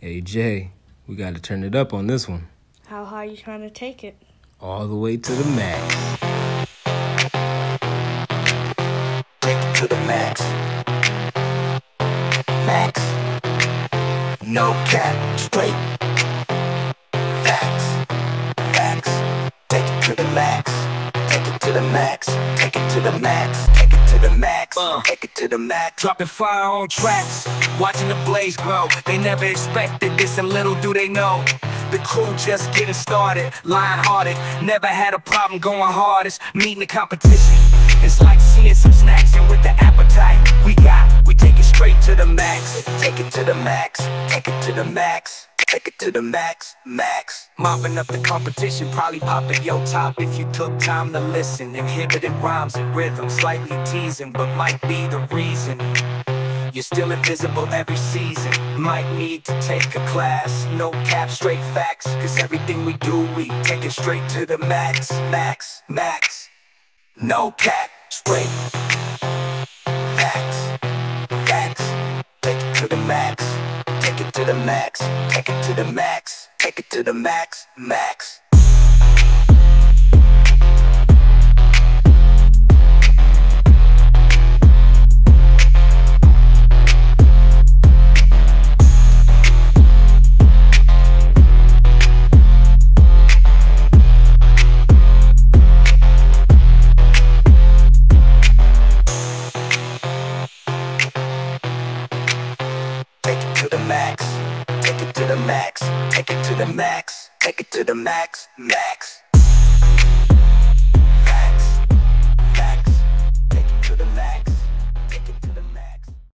Hey Jay, we got to turn it up on this one. How high you trying to take it? All the way to the max. Take it to the max. Max. No cap, straight. Facts. Facts. Take it to the max. Take it to the max. Take it to the max. Take it to the max. Uh. Take it to the max. Dropping fire on tracks, watching the blaze grow. They never expected this, and little do they know. The crew just getting started, lion hearted. Never had a problem going hardest, meeting the competition. It's like seeing some snacks, and with the appetite we got, we take it straight to the max. Take it to the max. Take it to the max. Take it to the max. Max. Mopping up the competition, probably popping your top if you took time to listen. Inhibited rhymes and rhythm, slightly teasing, but might be the reason. You're still invisible every season. Might need to take a class. No cap, straight facts. Cause everything we do, we take it straight to the max. Max. Max. No cap. Straight. Facts. Facts. Take it to the max. Take it to the max. Take it to the max. Take it to the max. Max. Take it to the max. Take it to the max. Take it to the max. Take it to the max. Max.